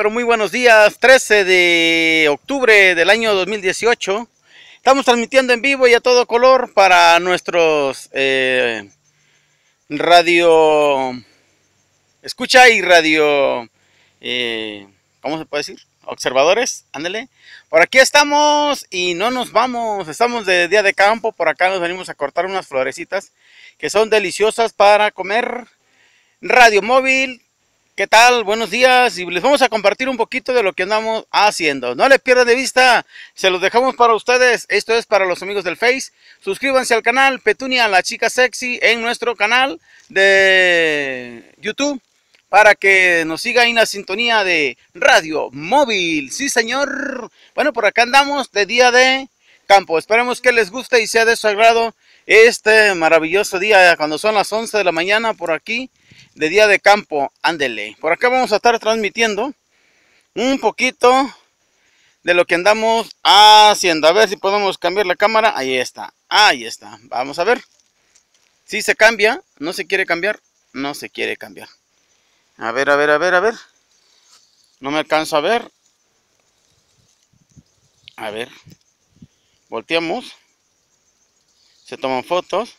pero muy buenos días. 13 de octubre del año 2018. Estamos transmitiendo en vivo y a todo color para nuestros eh, radio escucha y radio, eh, ¿cómo se puede decir? Observadores, ándale. Por aquí estamos y no nos vamos. Estamos de día de campo. Por acá nos venimos a cortar unas florecitas que son deliciosas para comer. Radio móvil, ¿Qué tal? Buenos días y les vamos a compartir un poquito de lo que andamos haciendo. No le pierdan de vista, se los dejamos para ustedes. Esto es para los amigos del Face. Suscríbanse al canal Petunia la chica sexy en nuestro canal de YouTube para que nos siga en la sintonía de Radio Móvil. Sí, señor. Bueno, por acá andamos de día de campo. Esperemos que les guste y sea de su agrado este maravilloso día cuando son las 11 de la mañana por aquí de día de campo, ándele. Por acá vamos a estar transmitiendo un poquito de lo que andamos haciendo. A ver si podemos cambiar la cámara. Ahí está, ahí está. Vamos a ver. Si se cambia, no se quiere cambiar, no se quiere cambiar. A ver, a ver, a ver, a ver. No me alcanzo a ver. A ver. Volteamos. Se toman fotos.